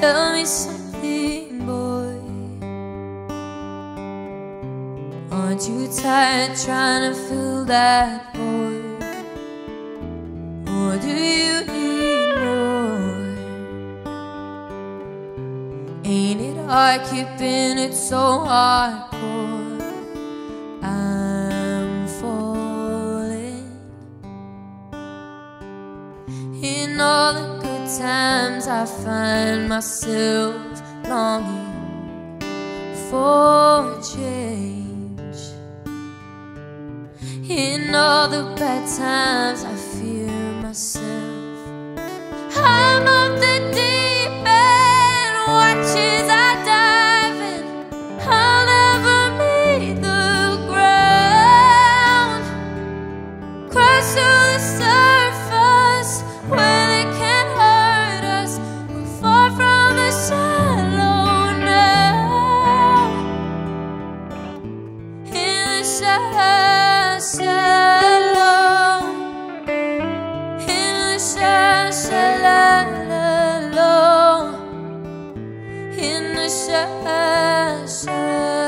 Tell me something, boy. Aren't you tired trying to fill that void? Or do you need more? Ain't it hard keeping it so hardcore? In all the good times. I find myself longing for change. In all the bad times, I fear myself. The